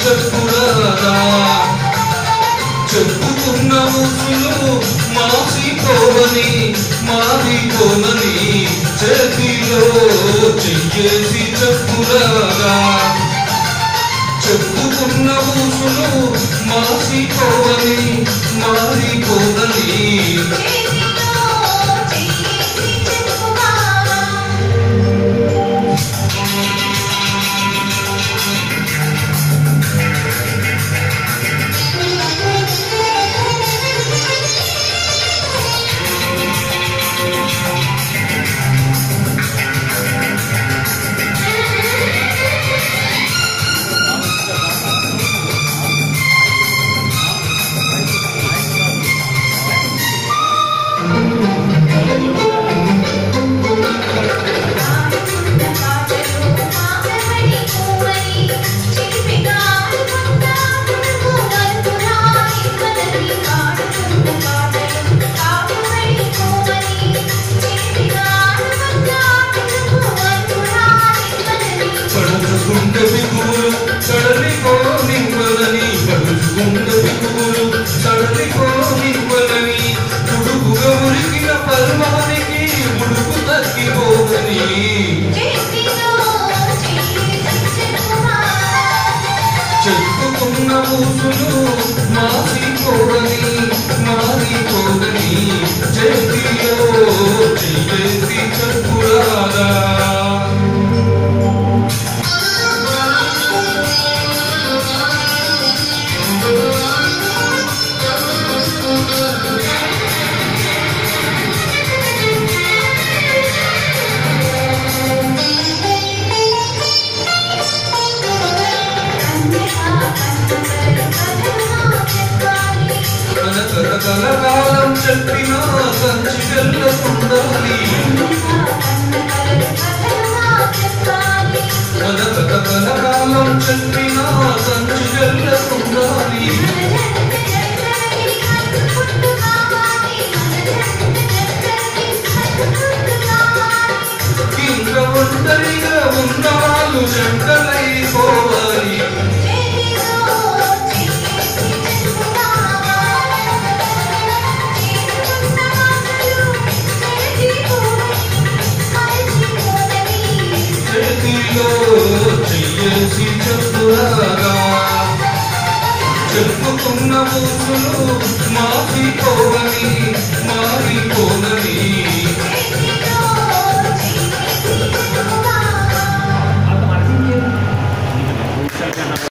చెప్పురారా చెప్పుకున్న ఊసులు మాసిపోవని మారిపోనని చేతిలో చెయ్యేసి చెప్పురారా చెప్పుకున్న ఊసులు మాసిపోవని మారిపోనని పడుచుకుంటే బిగులు సడలిపోనివ్వలని ఉడుకుగా ఉరికిన పర్వానికి ఉడుపు తగ్గిపోదని చెప్పుకున్న ఊసులు మాసిపోవని మారిపోదని చేతిలో కలకాలం చెప్పినా సంచి వెళ్ళకుండాలి మన కలకాలం చెప్పినా సంచి వెళ్ళకుండాలి ఇంకా ఒంటరిగా ఉన్నవాళ్ళు జంటలైపోవాలి చెప్పుకున్న ఊసులు మారిపోవని మారిపోవని.